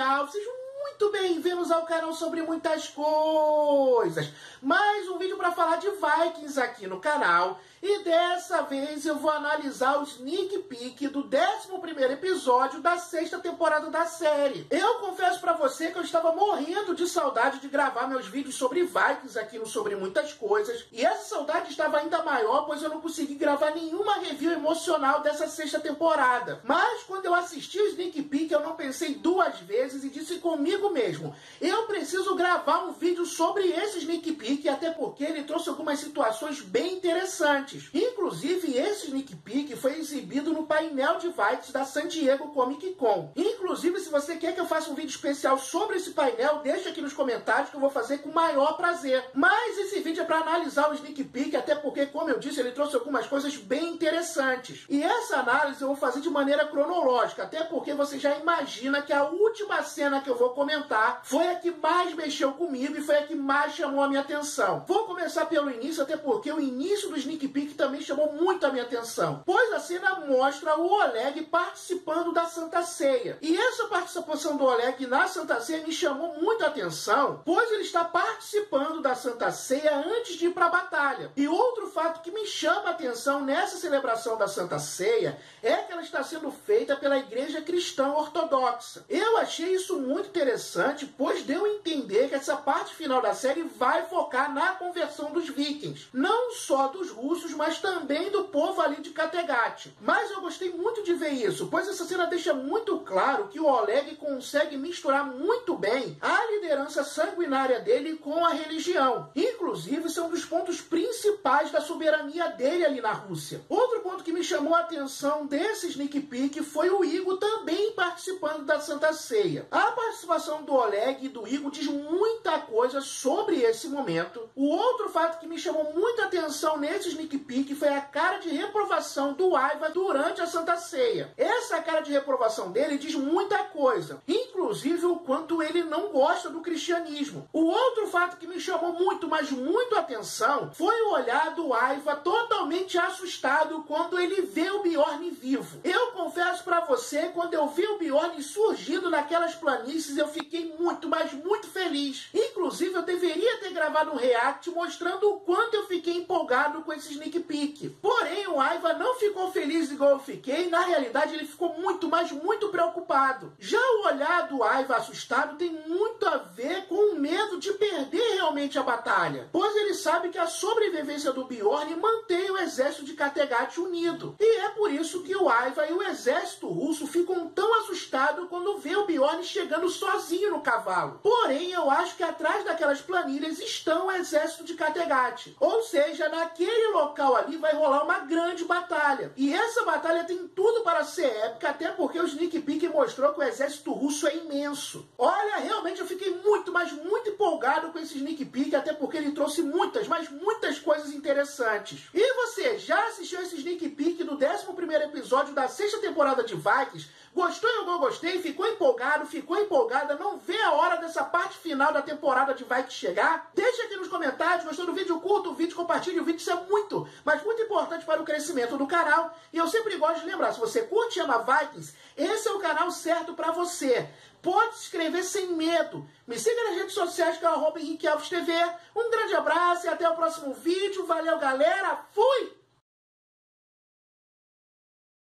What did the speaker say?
Alves. Sejam muito bem-vindos ao canal sobre muitas coisas. Mais um vídeo para falar de Vikings aqui no canal. E dessa vez eu vou analisar o sneak peek do 11 episódio da sexta temporada da série. Eu confesso para você que eu estava morrendo de saudade de gravar meus vídeos sobre Vikings aqui no Sobre Muitas Coisas. E essa saudade estava ainda maior, pois eu não consegui gravar nenhuma review emocional dessa sexta temporada. Mas quando eu assisti o sneak peek, eu não pensei duas vezes e disse comigo mesmo: eu preciso gravar um vídeo sobre esse sneak peek, até porque ele trouxe algumas situações bem interessantes. Inclusive, esse sneak peek foi exibido no painel de Vikes da San Diego Comic Con. Inclusive, se você quer que eu faça um vídeo especial sobre esse painel, deixa aqui nos comentários que eu vou fazer com o maior prazer. Mas esse vídeo é para analisar o sneak peek, até porque, como eu disse, ele trouxe algumas coisas bem interessantes. E essa análise eu vou fazer de maneira cronológica, até porque você já imagina que a última cena que eu vou comentar foi a que mais mexeu comigo e foi a que mais chamou a minha atenção. Vou começar pelo início, até porque o início do sneak peek também chamou muito a minha atenção, pois a cena mostra o Oleg participando da Santa Ceia. E essa participação do Oleg na Santa Ceia me chamou muito a atenção, pois ele está participando da Santa Ceia antes de ir para a batalha. E outro fato que me chama a atenção nessa celebração da Santa Ceia é que ela está sendo feita pela Igreja Cristã Ortodoxa. Eu achei isso muito interessante, pois deu a entender que essa parte final da série vai focar na conversão dos vikings, não só dos russos, mas também do povo ali de Kattegat. Mas eu gostei muito de ver isso, pois essa cena deixa muito claro que o Oleg consegue misturar muito bem a liderança sanguinária dele com a religião. Inclusive, são é um dos pontos principais da soberania dele ali na Rússia. Outro ponto que me chamou a atenção desse sneak peek foi o Igor também participando da Santa Ceia. A participação do Oleg e do Igor diz muita coisa sobre esse momento. O outro fato que me chamou muita atenção nesse sneak Pique foi a cara de reprovação do Aiva durante a Santa Ceia. Essa cara de reprovação dele diz muita coisa, inclusive o quanto ele não gosta do cristianismo. O outro fato que me chamou muito, mas muito atenção foi o olhar do Aiva totalmente assustado quando ele vê o Bjorn vivo. Eu confesso para você, quando eu vi o Bjorn surgindo naquelas planícies, eu fiquei muito, mas muito feliz. Inclusive, eu deveria ter gravado um react mostrando o quanto eu fiquei empolgado com esse sneak peek. Porém, o Aiva não ficou feliz igual eu fiquei. Na realidade, ele ficou muito, mas muito preocupado. Já o olhar do Aiva assustado tem muito a ver com o medo de perder realmente a batalha. Pois ele sabe que a sobrevivência do Bjorn mantém o exército de Kattegat unido. E é por isso que o Aiva e o exército russo ficam tão assustados quando vê o Bjorn chegando sozinho no cavalo. Porém, eu acho que atrás daquelas planilhas estão o exército de Kattegat. Ou seja, naquele local ali vai rolar uma grande batalha. E essa batalha tem tudo para ser épica, até porque o sneak peek mostrou que o exército russo é imenso. Olha, realmente eu fiquei muito, mas muito empolgado com esse sneak peek, até porque ele trouxe muitas, mas muitas coisas interessantes. E você, já assistiu esse sneak peek do 11 episódio da sexta temporada de Vikings? Gostou ou não gostei? Ficou empolgado? Ficou empolgada? Não vê a hora dessa parte final da temporada de Vikings chegar? Deixa aqui nos comentários. Gostou do vídeo? Curta o vídeo, compartilhe o vídeo. Isso é muito, mas muito importante para o crescimento do canal. E eu sempre gosto de lembrar, se você curte e ama Vikings, esse é o canal certo para você. Pode se inscrever sem medo. Me siga nas redes sociais que é o Henrique Alves TV. Um grande abraço e até o próximo vídeo. Valeu, galera. Fui!